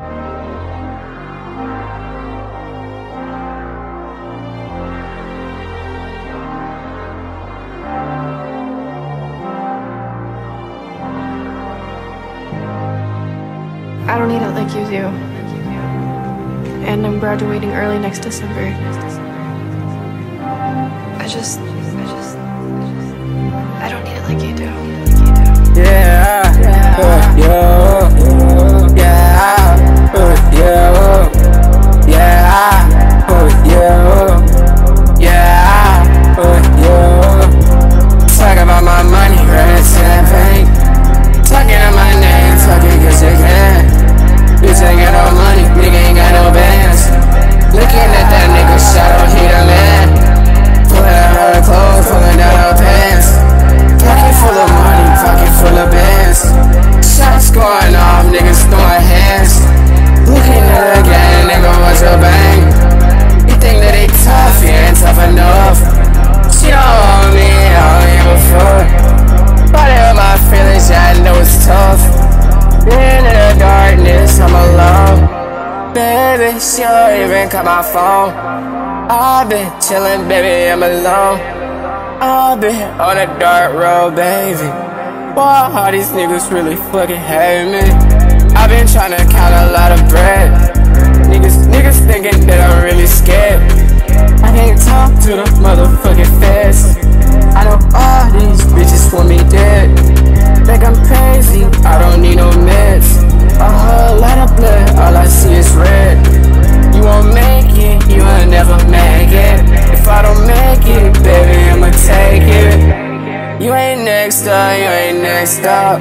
I don't need it like you do. And I'm graduating early next December. I just, I just, I don't need it like you do. bitch, she don't even cut my phone. I've been chillin', baby, I'm alone. I've been on a dark road, baby. Why are these niggas really fucking hate me. I've been tryna you ain't next up.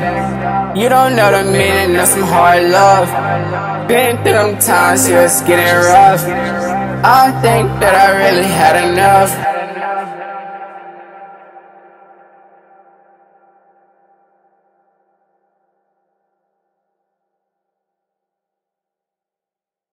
You don't know the meaning of some hard love. Been through them times, yeah, it's getting rough. I think that I really had enough.